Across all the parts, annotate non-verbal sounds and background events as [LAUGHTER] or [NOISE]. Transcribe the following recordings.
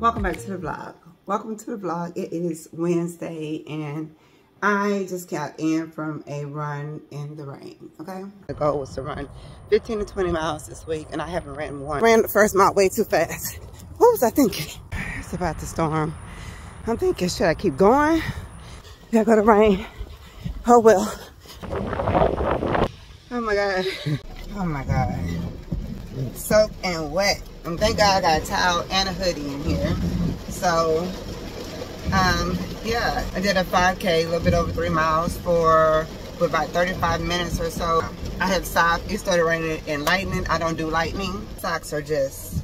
Welcome back to the vlog. Welcome to the vlog. It is Wednesday and I just got in from a run in the rain, okay? The goal was to run 15 to 20 miles this week and I haven't ran one. Ran the first mile way too fast. [LAUGHS] What was I thinking? It's about to storm. I'm thinking, should I keep going? There go the rain. Oh well. Oh my God. Oh my God. Soaked and wet. And thank God I got a towel and a hoodie in here. So, um, yeah, I did a 5K, a little bit over three miles for, for about 35 minutes or so. I have socks. It started raining and lightning. I don't do lightning. Socks are just,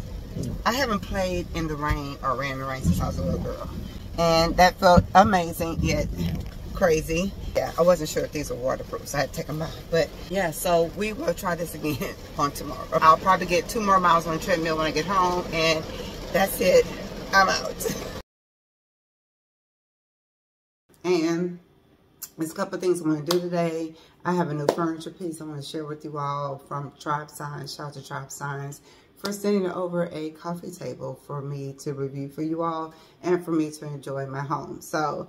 I haven't played in the rain or ran in the rain since I was a little girl and that felt amazing yet crazy yeah i wasn't sure if these were waterproof so i had to take them out but yeah so we will try this again [LAUGHS] on tomorrow i'll probably get two more miles on the treadmill when i get home and that's it i'm out [LAUGHS] and there's a couple things i'm going to do today i have a new furniture piece i'm going to share with you all from Tribesigns shout out to Tribesigns for sending over a coffee table for me to review for you all and for me to enjoy my home. So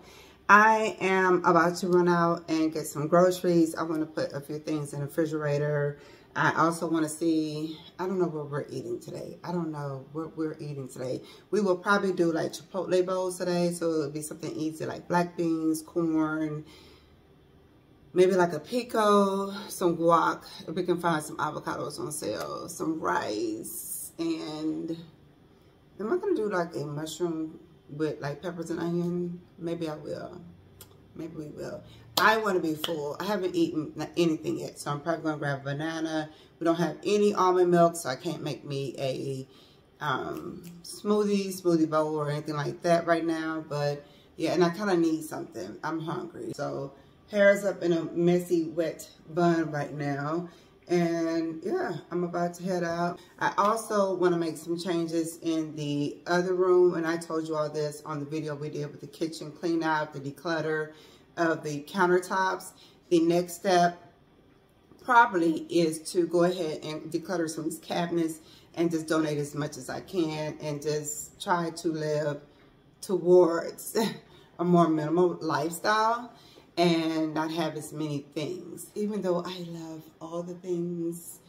I am about to run out and get some groceries. I want to put a few things in the refrigerator. I also want to see, I don't know what we're eating today. I don't know what we're eating today. We will probably do like Chipotle bowls today. So it'll be something easy like black beans, corn, maybe like a pico, some guac, if we can find some avocados on sale, some rice, and am I gonna do like a mushroom with like peppers and onion? Maybe I will. Maybe we will. I want to be full. I haven't eaten anything yet, so I'm probably gonna grab a banana. We don't have any almond milk, so I can't make me a um, smoothie, smoothie bowl or anything like that right now. But yeah, and I kind of need something. I'm hungry, so hair's up in a messy, wet bun right now. And yeah, I'm about to head out. I also want to make some changes in the other room. And I told you all this on the video we did with the kitchen clean out, the declutter of the countertops. The next step probably is to go ahead and declutter some of these cabinets and just donate as much as I can and just try to live towards [LAUGHS] a more minimal lifestyle and not have as many things. Even though I love all the things,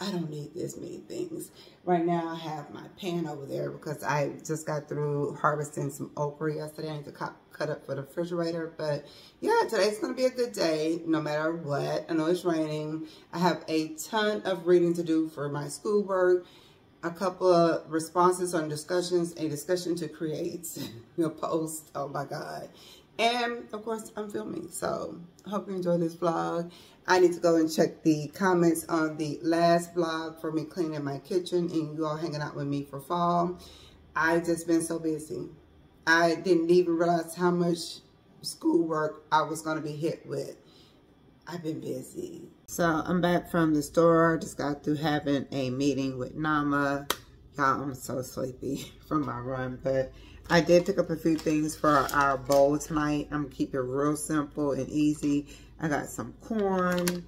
I don't need this many things. Right now I have my pan over there because I just got through harvesting some okra yesterday. I need to cut, up for the refrigerator. But yeah, today's going to be a good day no matter what. I know it's raining. I have a ton of reading to do for my schoolwork a couple of responses on discussions, a discussion to create [LAUGHS] a post. Oh my God. And of course, I'm filming. So I hope you enjoy this vlog. I need to go and check the comments on the last vlog for me cleaning my kitchen and you all hanging out with me for fall. I just been so busy. I didn't even realize how much schoolwork I was going to be hit with. I've been busy. So I'm back from the store. Just got through having a meeting with Nama. Y'all, I'm so sleepy [LAUGHS] from my run, but I did pick up a few things for our bowl tonight. I'm to keep it real simple and easy. I got some corn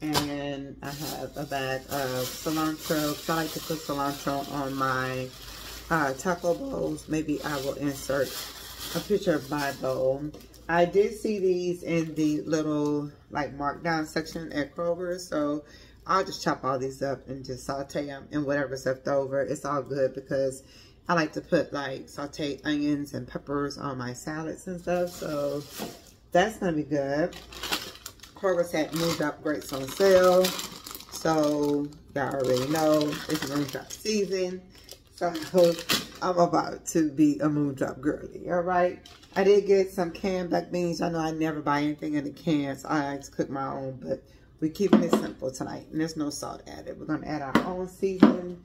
and I have a bag of cilantro. I like to put cilantro on my uh, taco bowls. Maybe I will insert a picture of my bowl. I did see these in the little like markdown section at Kroger. So I'll just chop all these up and just saute them and whatever's left over. It's all good because I like to put like sauteed onions and peppers on my salads and stuff. So that's going to be good. Kroger's had Moon Drop Grapes on sale. So y'all already know it's Moon Drop season. So [LAUGHS] I'm about to be a Moon Drop girly. All right. I did get some canned black beans. I know I never buy anything in the cans. I to cook my own. But we're keeping it simple tonight. And there's no salt added. We're going to add our own seasoning.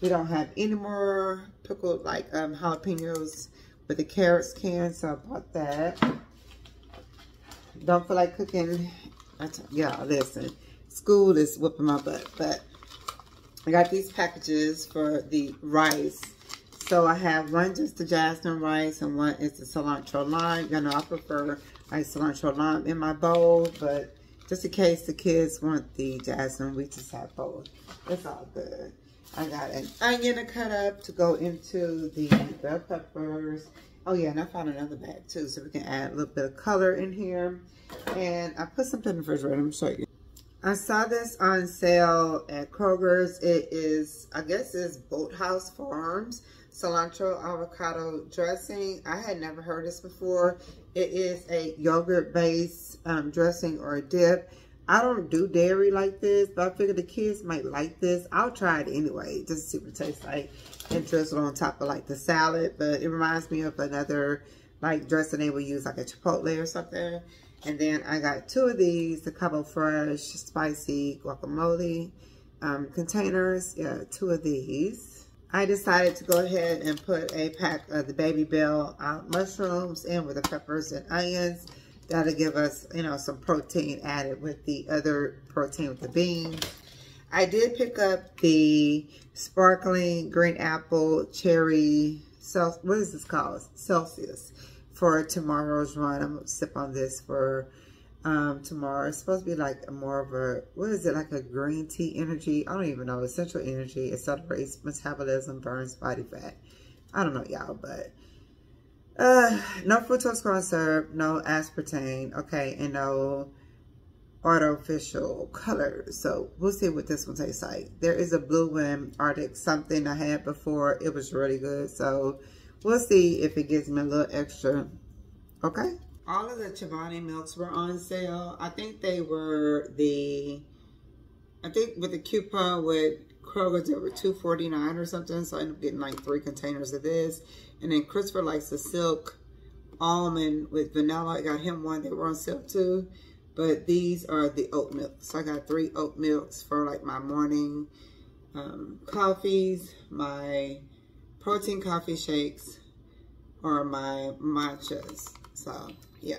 We don't have any more pickled like um, jalapenos with the carrots can, so I bought that. Don't feel like cooking. Yeah, listen, school is whipping my butt, but I got these packages for the rice. So I have one just the jasmine rice and one is the cilantro lime. You know, I prefer like cilantro lime in my bowl, but just in case the kids want the jasmine, we just have both. It's all good. I got an onion to cut up to go into the bell peppers. Oh yeah, and I found another bag too, so we can add a little bit of color in here. And I put something in the refrigerator, me show you. I saw this on sale at Kroger's. It is, I guess it's Bolthouse Farms cilantro avocado dressing. I had never heard this before. It is a yogurt-based um, dressing or a dip. I don't do dairy like this, but I figured the kids might like this. I'll try it anyway, just to see what it tastes like. And drizzle on top of like the salad, but it reminds me of another like dressing they would use like a chipotle or something. And then I got two of these, the Cabo Fresh Spicy Guacamole um, containers. Yeah, two of these. I decided to go ahead and put a pack of the Babybel uh, mushrooms in with the peppers and onions. That'll give us, you know, some protein added with the other protein with the beans. I did pick up the sparkling green apple cherry, what is this called? Celsius for tomorrow's run. I'm going to sip on this for um, tomorrow. It's supposed to be like more of a, what is it, like a green tea energy? I don't even know. Essential energy. It accelerates metabolism, burns body fat. I don't know, y'all, but uh, no fructose corn syrup, no aspartame, okay, and no artificial colors. So we'll see what this one tastes like. There is a blue one, Arctic something I had before. It was really good. So we'll see if it gives me a little extra. Okay. All of the Chobani milks were on sale. I think they were the, I think with the coupon with Kroger, they were two forty nine or something. So I ended up getting like three containers of this. And then Christopher likes the silk almond with vanilla. I got him one. They were on sale too. But these are the oat milk. So I got three oat milks for like my morning um, coffees, my protein coffee shakes, or my matchas. So, yeah.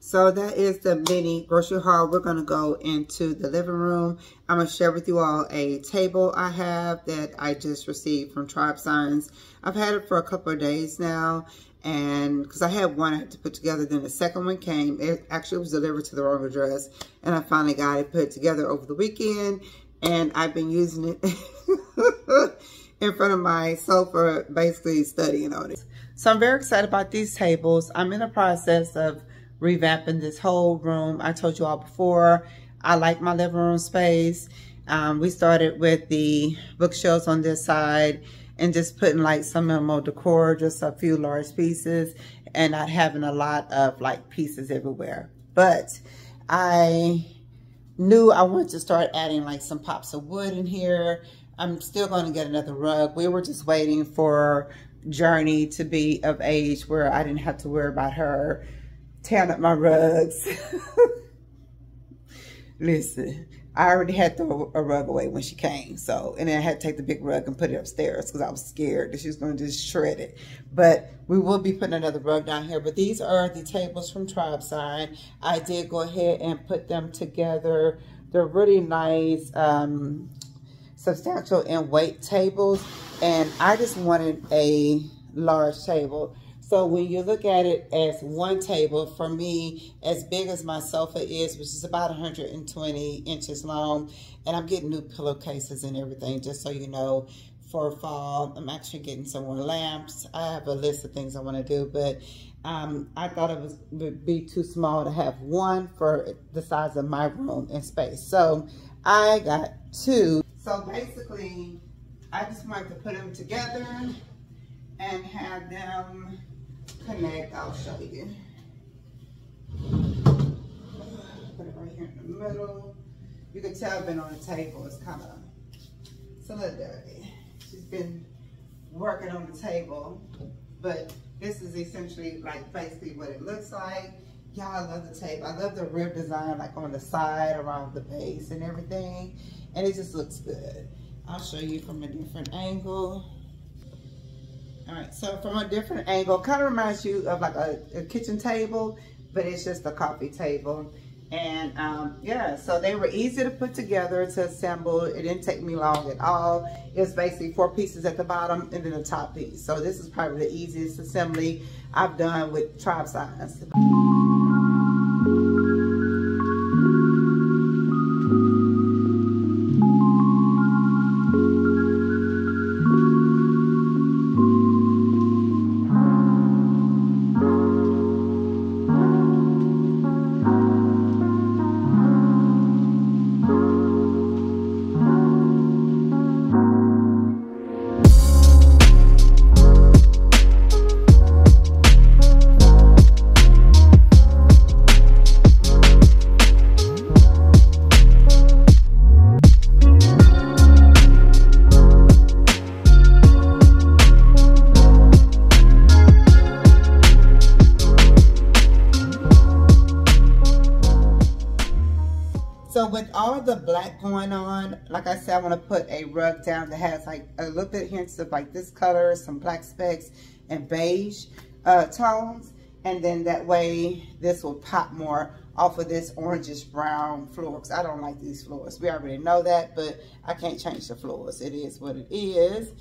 So that is the mini grocery haul. We're going to go into the living room. I'm going to share with you all a table I have that I just received from Tribesigns. I've had it for a couple of days now. And because I had one I had to put together, then the second one came. It actually was delivered to the wrong address. And I finally got it put together over the weekend. And I've been using it [LAUGHS] in front of my sofa, basically studying on it. So I'm very excited about these tables. I'm in the process of revamping this whole room. I told you all before, I like my living room space. Um, we started with the bookshelves on this side and just putting like some minimal decor, just a few large pieces and not having a lot of like pieces everywhere. But I knew I wanted to start adding like some pops of wood in here. I'm still going to get another rug. We were just waiting for Journey to be of age where I didn't have to worry about her tearing up my rugs. [LAUGHS] Listen, I already had to throw a rug away when she came. So, and then I had to take the big rug and put it upstairs because I was scared that she was going to just shred it. But we will be putting another rug down here. But these are the tables from Tribe Sign. I did go ahead and put them together. They're really nice, um, substantial in weight tables. And I just wanted a large table so when you look at it as one table, for me, as big as my sofa is, which is about 120 inches long, and I'm getting new pillowcases and everything, just so you know, for fall. I'm actually getting some more lamps. I have a list of things I want to do, but um, I thought it was, would be too small to have one for the size of my room and space. So I got two. So basically, I just wanted to put them together and have them connect, I'll show you. Put it right here in the middle. You can tell I've been on the table. It's kind of, it's a little dirty. She's been working on the table, but this is essentially like basically what it looks like. Y'all, love the table. I love the rib design like on the side, around the base and everything. And it just looks good. I'll show you from a different angle. All right, so from a different angle, kind of reminds you of like a, a kitchen table, but it's just a coffee table. And um, yeah, so they were easy to put together to assemble. It didn't take me long at all. It was basically four pieces at the bottom and then the top piece. So this is probably the easiest assembly I've done with tribe. Like I said, I want to put a rug down that has like a little bit hints of like this color, some black specks and beige uh, tones. And then that way this will pop more off of this orangish brown floor because I don't like these floors. We already know that, but I can't change the floors. It is what it is.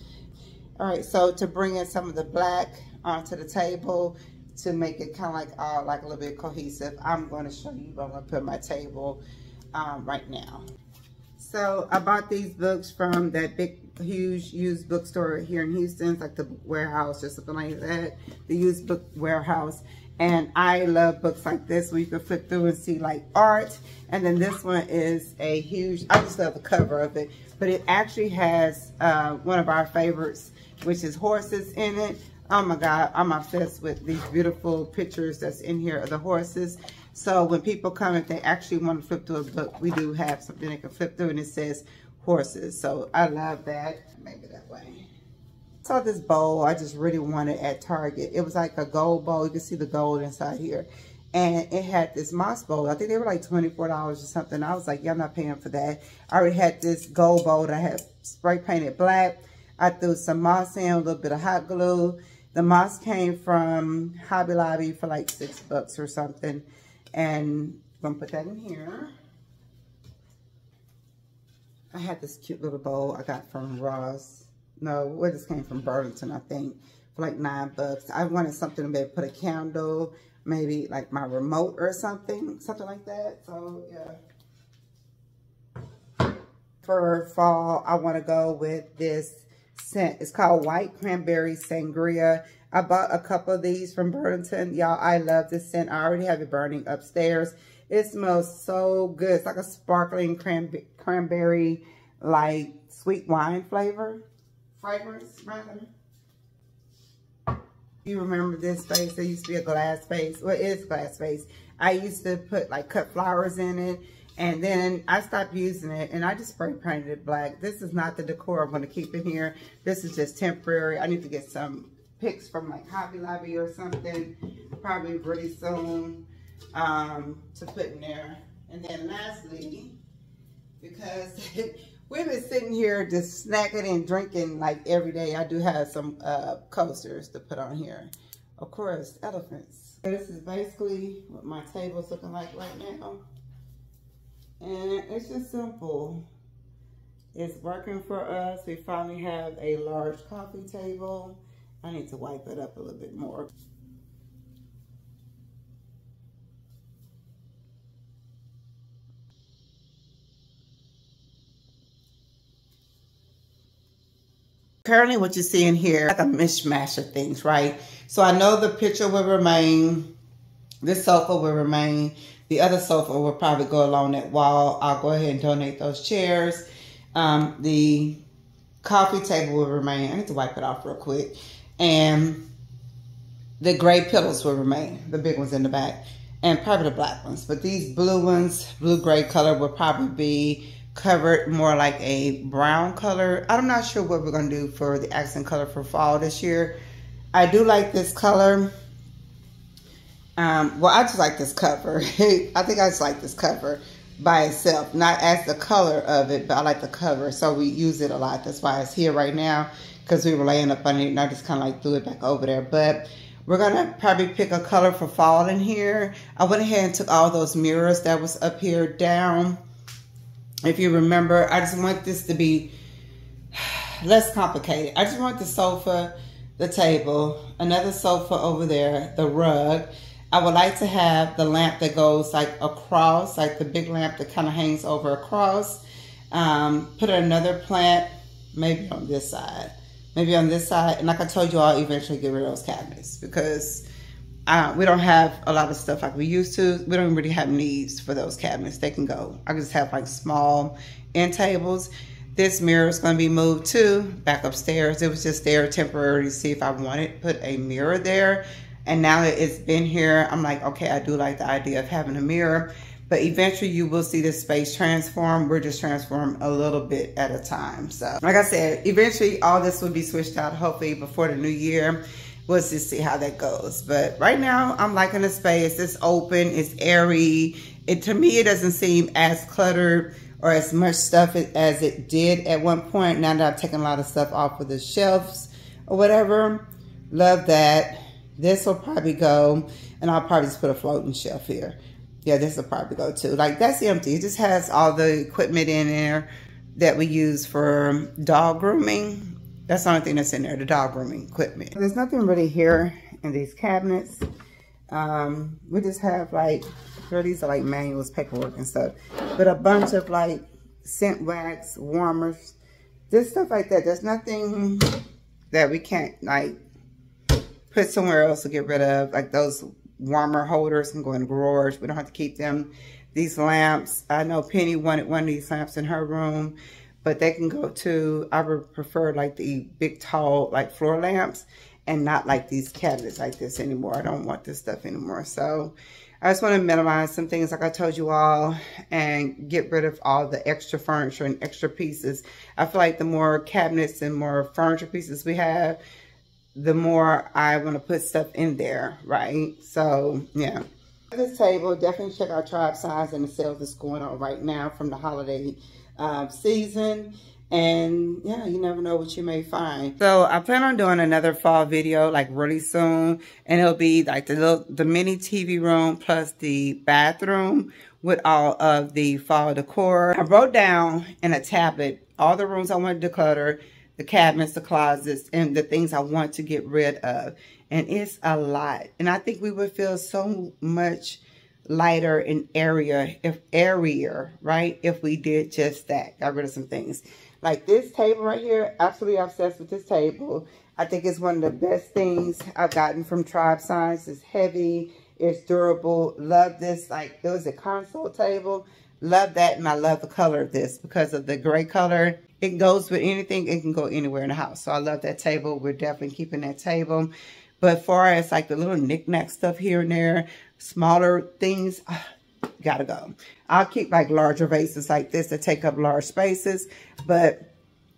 All right, so to bring in some of the black onto the table to make it kind of like uh, like a little bit cohesive, I'm going to show you. I'm going to put my table um, right now. So I bought these books from that big, huge used bookstore here in Houston. It's like the warehouse or something like that. The used book warehouse. And I love books like this where you can flip through and see like art. And then this one is a huge, I just love the cover of it. But it actually has uh, one of our favorites, which is horses in it. Oh my God, I'm obsessed with these beautiful pictures that's in here of the horses. So when people come, if they actually want to flip through a book, we do have something they can flip through and it says horses. So I love that. It that way. Saw this bowl I just really wanted at Target. It was like a gold bowl. You can see the gold inside here. And it had this moss bowl. I think they were like $24 or something. I was like, yeah, I'm not paying for that. I already had this gold bowl that I had spray painted black. I threw some moss in, a little bit of hot glue. The moss came from Hobby Lobby for like six bucks or something. And I'm gonna put that in here. I had this cute little bowl I got from Ross. No, where this came from Burlington, I think, for like nine bucks. I wanted something to maybe put a candle, maybe like my remote or something, something like that. So yeah. For fall, I want to go with this scent. It's called White Cranberry Sangria. I bought a couple of these from Burlington. Y'all, I love this scent. I already have it burning upstairs. It smells so good. It's like a sparkling cranberry, like sweet wine flavor. Fragrance, rather. You remember this vase? There used to be a glass vase. Well, it is glass vase. I used to put like cut flowers in it. And then I stopped using it and I just spray painted it black. This is not the decor I'm going to keep in here. This is just temporary. I need to get some picks from like Hobby Lobby or something, probably really soon, um, to put in there. And then lastly, because [LAUGHS] we've been sitting here just snacking and drinking like every day, I do have some uh, coasters to put on here. Of course, elephants. This is basically what my table's looking like right now. And it's just simple. It's working for us. We finally have a large coffee table. I need to wipe it up a little bit more. Currently what you see in here, like a mishmash of things, right? So I know the picture will remain, this sofa will remain, the other sofa will probably go along that wall. I'll go ahead and donate those chairs. Um, the coffee table will remain. I need to wipe it off real quick and the gray pillows will remain, the big ones in the back, and probably the black ones. But these blue ones, blue-gray color, will probably be covered more like a brown color. I'm not sure what we're going to do for the accent color for fall this year. I do like this color. Um, well, I just like this cover. [LAUGHS] I think I just like this cover by itself, not as the color of it, but I like the cover. So we use it a lot. That's why it's here right now because we were laying up on it and I just kind of like threw it back over there. But We're going to probably pick a color for fall in here. I went ahead and took all those mirrors that was up here down. If you remember, I just want this to be [SIGHS] less complicated. I just want the sofa, the table, another sofa over there, the rug. I would like to have the lamp that goes like across, like the big lamp that kind of hangs over across. Um, put another plant maybe on this side, maybe on this side. And like I told you, I'll eventually get rid of those cabinets because uh, we don't have a lot of stuff like we used to. We don't really have needs for those cabinets. They can go. I just have like small end tables. This mirror is going to be moved too back upstairs. It was just there temporarily to see if I wanted to put a mirror there. And now it's been here, I'm like, okay, I do like the idea of having a mirror. But eventually you will see this space transform. We're just transform a little bit at a time. So like I said, eventually all this will be switched out hopefully before the new year. We'll just see how that goes. But right now I'm liking the space. It's open, it's airy. It To me, it doesn't seem as cluttered or as much stuff as it did at one point. Now that I've taken a lot of stuff off of the shelves or whatever. Love that. This will probably go, and I'll probably just put a floating shelf here yeah, this will probably go too. Like that's empty. It just has all the equipment in there that we use for dog grooming. That's the only thing that's in there, the dog grooming equipment. There's nothing really here in these cabinets. Um, we just have like, sure these are like manuals, paperwork and stuff. But a bunch of like scent wax, warmers, just stuff like that. There's nothing that we can't like put somewhere else to get rid of. Like those warmer holders can go in garage. We don't have to keep them. These lamps, I know Penny wanted one of these lamps in her room, but they can go to, I would prefer like the big tall like floor lamps and not like these cabinets like this anymore. I don't want this stuff anymore. So I just want to minimize some things like I told you all and get rid of all the extra furniture and extra pieces. I feel like the more cabinets and more furniture pieces we have, the more I want to put stuff in there, right? So, yeah. This table, definitely check out Tribesigns and the sales that's going on right now from the holiday uh, season. And yeah, you never know what you may find. So I plan on doing another fall video like really soon. And it'll be like the little, the mini TV room plus the bathroom with all of the fall decor. I wrote down in a tablet all the rooms I wanted to declutter the cabinets, the closets, and the things I want to get rid of. And it's a lot. And I think we would feel so much lighter and airier, if airier, right? If we did just that, got rid of some things. Like this table right here, absolutely obsessed with this table. I think it's one of the best things I've gotten from Tribesigns. It's heavy, it's durable. Love this, like, it was a console table. Love that, and I love the color of this because of the gray color it goes with anything. It can go anywhere in the house. So I love that table. We're definitely keeping that table. But far as like the little knickknack stuff here and there, smaller things, uh, [SIGHS] gotta go. I'll keep like larger vases like this that take up large spaces. But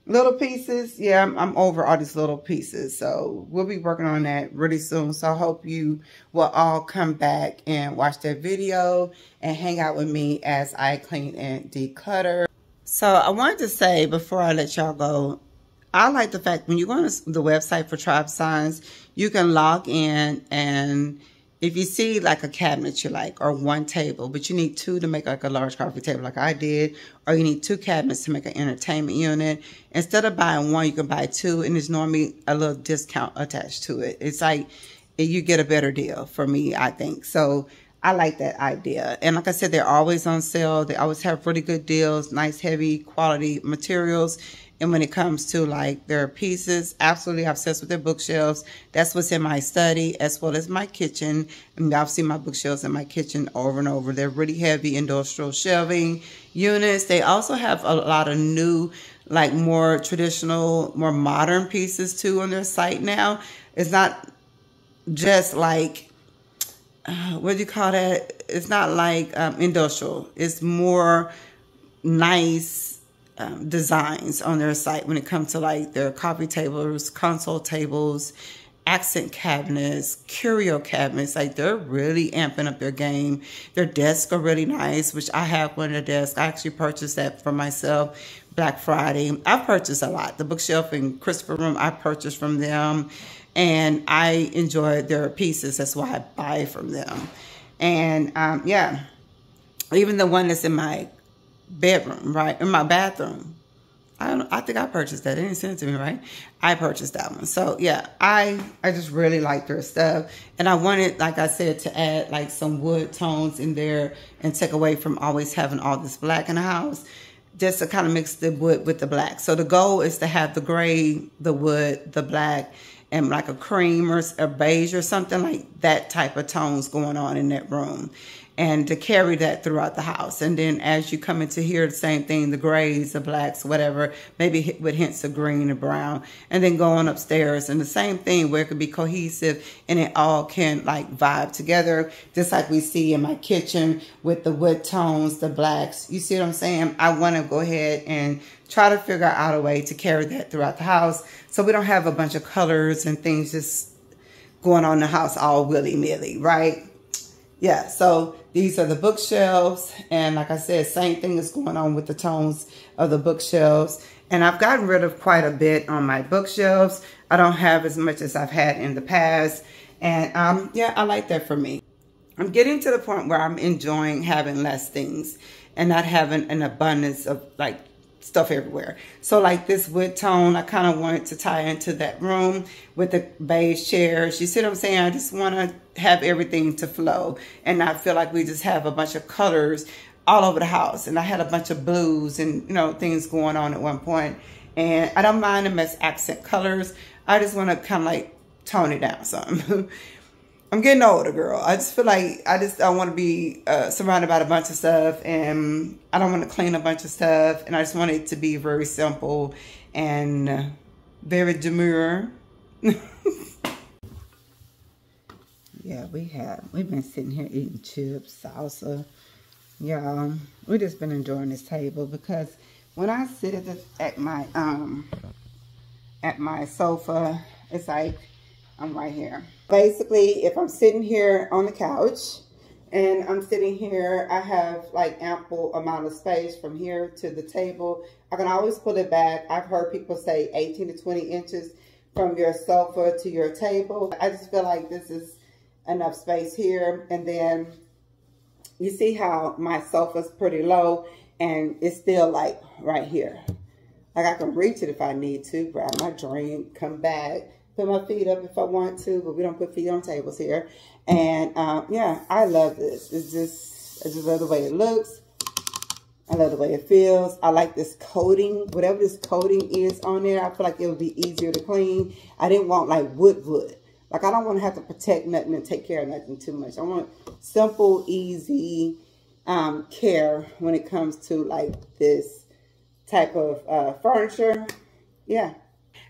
little pieces, yeah, I'm, I'm, over all these little pieces. So we'll be working on that really soon. So I hope you will all come back and watch that video and hang out with me as I clean and declutter. So I wanted to say before I let y'all go, I like the fact when you go on the website for Tribesigns, you can log in and if you see like a cabinet you like or one table, but you need two to make like a large coffee table like I did, or you need two cabinets to make an entertainment unit. Instead of buying one, you can buy two and there's normally a little discount attached to it. It's like you get a better deal for me, I think. So I like that idea. And like I said, they're always on sale. They always have really good deals, nice, heavy quality materials. And when it comes to like their pieces, absolutely obsessed with their bookshelves. That's what's in my study as well as my kitchen. And I've seen my bookshelves in my kitchen over and over. They're really heavy industrial shelving units. They also have a lot of new, like more traditional, more modern pieces too on their site now. It's not just like what do you call that? It's not like um, industrial. It's more nice um, designs on their site when it comes to like their coffee tables, console tables, accent cabinets, curio cabinets. Like they're really amping up their game. Their desks are really nice, which I have one of the desks. I actually purchased that for myself Black Friday. I've purchased a lot. The bookshelf in Christopher Room, I purchased from them. And I enjoy their pieces. That's why I buy from them. And um, yeah, even the one that's in my bedroom, right? In my bathroom. I don't I think I purchased that. They didn't send it to me, right? I purchased that one. So yeah, I I just really like their stuff. And I wanted, like I said, to add like some wood tones in there and take away from always having all this black in the house. Just to kind of mix the wood with the black. So the goal is to have the gray, the wood, the black, and like a cream or a beige or something like that type of tones going on in that room and to carry that throughout the house. And then as you come into here, the same thing, the grays, the blacks, whatever, maybe with hints of green and brown. And then going upstairs and the same thing where it could be cohesive and it all can like vibe together, just like we see in my kitchen with the wood tones, the blacks. You see what I'm saying? I want to go ahead and try to figure out a way to carry that throughout the house so we don't have a bunch of colors and things just going on in the house all willy-nilly, right? Yeah, so these are the bookshelves. And like I said, same thing is going on with the tones of the bookshelves. And I've gotten rid of quite a bit on my bookshelves. I don't have as much as I've had in the past. And um, yeah, I like that for me. I'm getting to the point where I'm enjoying having less things and not having an abundance of like stuff everywhere. So like this wood tone, I kind of wanted to tie into that room with the beige chairs. You see what I'm saying? I just want to have everything to flow and not feel like we just have a bunch of colors all over the house. And I had a bunch of blues and, you know, things going on at one point. And I don't mind them as accent colors. I just want to kind of like tone it down some. [LAUGHS] I'm getting older, girl. I just feel like I just I want to be uh, surrounded by a bunch of stuff, and I don't want to clean a bunch of stuff, and I just want it to be very simple and very demure. [LAUGHS] yeah, we have we've been sitting here eating chips, salsa. y'all. we just been enjoying this table because when I sit at the, at my um at my sofa, it's like I'm right here. Basically, if I'm sitting here on the couch and I'm sitting here, I have like ample amount of space from here to the table. I can always pull it back. I've heard people say 18 to 20 inches from your sofa to your table. I just feel like this is enough space here. And then you see how my sofa's pretty low and it's still like right here. Like I can reach it if I need to, grab my drink, come back, put my feet up if I want to, but we don't put feet on tables here. And um, yeah, I love this. It's just, I just love the way it looks. I love the way it feels. I like this coating. Whatever this coating is on there, I feel like it would be easier to clean. I didn't want like wood wood. Like I don't want to have to protect nothing and take care of nothing too much. I want simple, easy um, care when it comes to like this type of uh, furniture. Yeah,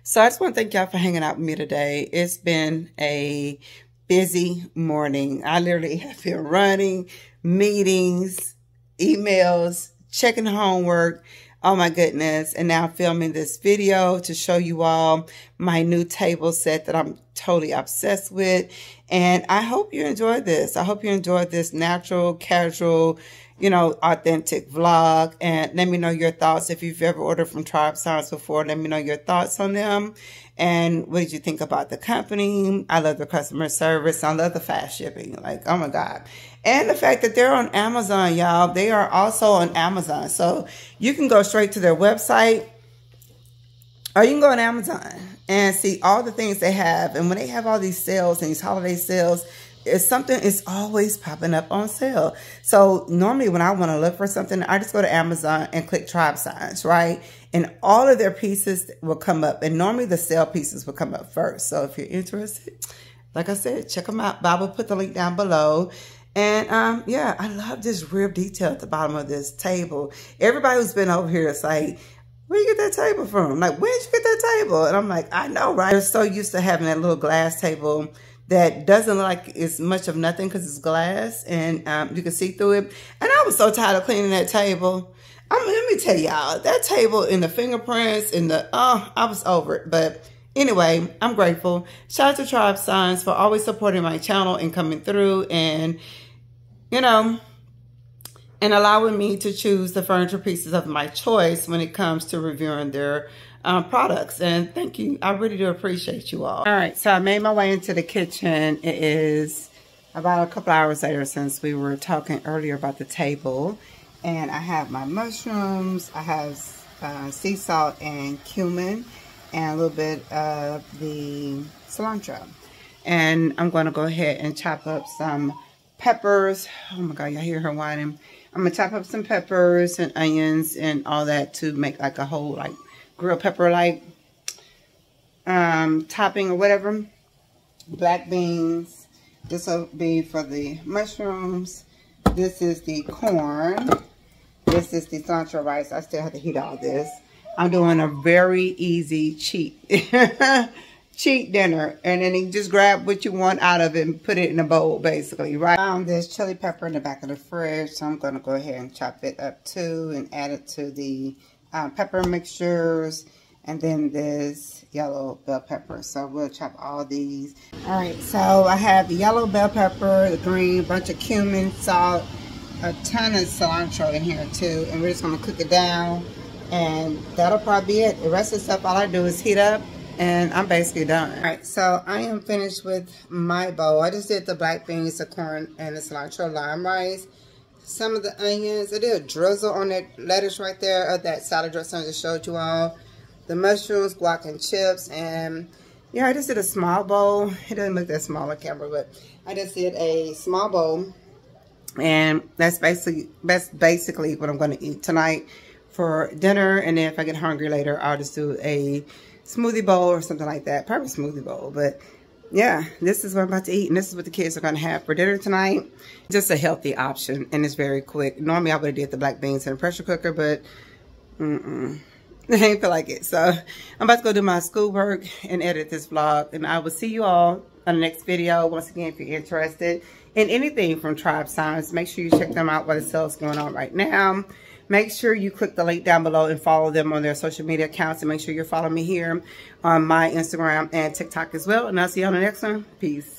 so I just want to thank y'all for hanging out with me today. It's been a busy morning. I literally [LAUGHS] have been running meetings, emails, checking homework. Oh my goodness. And now filming this video to show you all my new table set that I'm totally obsessed with. And I hope you enjoyed this. I hope you enjoyed this natural, casual, you know, authentic vlog. And let me know your thoughts. If you've ever ordered from Tribesigns before, let me know your thoughts on them. And what did you think about the company? I love the customer service. I love the fast shipping. Like, oh my God. And the fact that they're on Amazon, y'all. They are also on Amazon. So you can go straight to their website or you can go on Amazon and see all the things they have. And when they have all these sales and these holiday sales, it's something is always popping up on sale. So normally when I want to look for something, I just go to Amazon and click Tribesigns, right? And all of their pieces will come up. And normally the sale pieces will come up first. So if you're interested, like I said, check them out. Bob will put the link down below. And um, yeah, I love this rib detail at the bottom of this table. Everybody who's been over here is like, where you get that table from? Like, where'd you get that table? And I'm like, I know, right? I'm so used to having that little glass table that doesn't look like it's much of nothing because it's glass and um, you can see through it. And I was so tired of cleaning that table. I mean, let me tell y'all, that table and the fingerprints and the, oh, I was over it. But anyway, I'm grateful. Shout out to Tribesigns for always supporting my channel and coming through and, you know, and allowing me to choose the furniture pieces of my choice when it comes to reviewing their um, products. And thank you. I really do appreciate you all. All right, so I made my way into the kitchen. It is about a couple hours later since we were talking earlier about the table. And I have my mushrooms. I have uh, sea salt and cumin and a little bit of the cilantro. And I'm going to go ahead and chop up some peppers. Oh my God, y'all hear her whining. I'm going to chop up some peppers and onions and all that to make like a whole like grilled pepper like um, topping or whatever. Black beans. This will be for the mushrooms. This is the corn. This is the cilantro rice. I still have to heat all this. I'm doing a very easy cheat [LAUGHS] cheat dinner. And then you just grab what you want out of it and put it in a bowl, basically, right? Found this chili pepper in the back of the fridge, so I'm going to go ahead and chop it up too and add it to the uh, pepper mixtures. And then this yellow bell pepper. So we'll chop all these. All right, so I have yellow bell pepper, the green, bunch of cumin, salt, a ton of cilantro in here too. And we're just to cook it down and that'll probably be it. The rest of the stuff, all I do is heat up and I'm basically done. All right, so I am finished with my bowl. I just did the black beans, the corn, and the cilantro lime rice. Some of the onions. I did a drizzle on that lettuce right there of that salad dressing I just showed you all. The mushrooms, guac, and chips. And yeah, I just did a small bowl. It doesn't look that small on camera, but I just did a small bowl. And that's basically that's basically what I'm going to eat tonight for dinner. And then if I get hungry later, I'll just do a smoothie bowl or something like that. Probably smoothie bowl, but yeah, this is what I'm about to eat, and this is what the kids are going to have for dinner tonight. Just a healthy option, and it's very quick. Normally, I would have did the black beans in a pressure cooker, but mm-mm. [LAUGHS] I ain't feel like it. So, I'm about to go do my schoolwork and edit this vlog, and I will see you all on the next video. Once again, if you're interested in anything from Tribesigns, make sure you check them out while the sale's going on right now. Make sure you click the link down below and follow them on their social media accounts. And make sure you're following me here on my Instagram and TikTok as well. And I'll see you on the next one. Peace.